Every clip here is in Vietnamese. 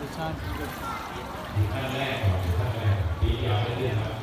the time for the ท่านแรกก่ท่แรกดียาวไม่ดีครับ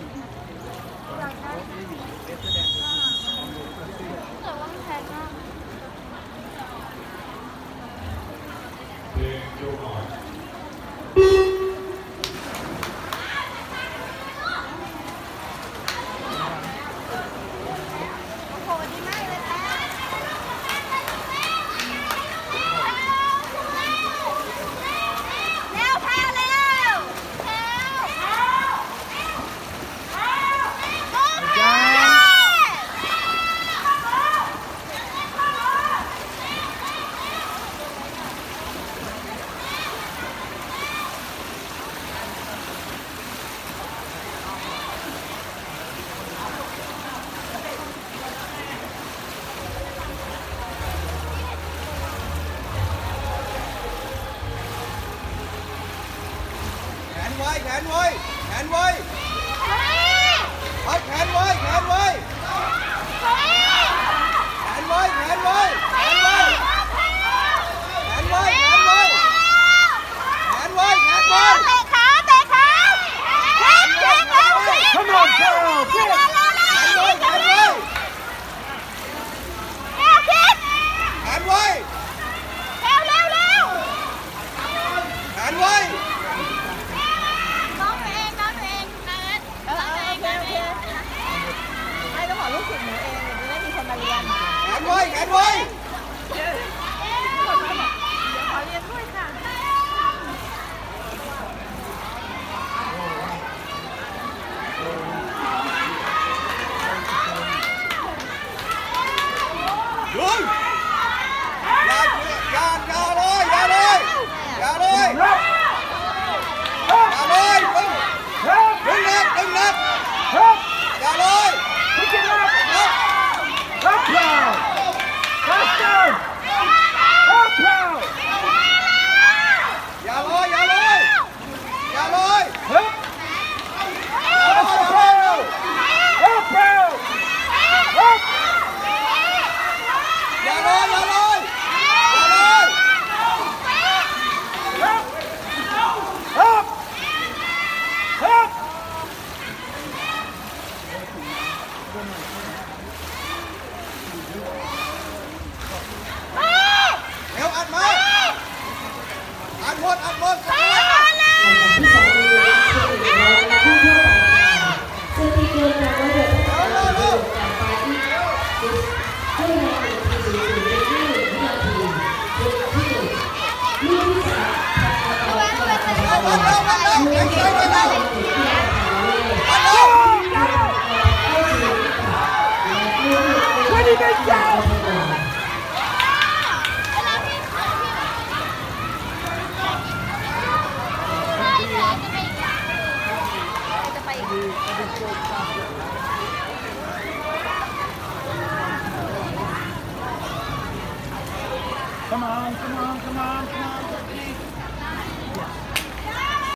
quay khẹn quay khẹn quay hết khẹn quay khẹn quay khẹn quay khẹn quay khẹn quay khẹn quay khẹn quay khẹn quay khẹn quay không vai! Nếu ăn mới Ăn một, ăn một Hãy subscribe cho kênh Ghiền Mì Gõ Để không bỏ lỡ những video hấp dẫn Come on, come on, come on, come on, please.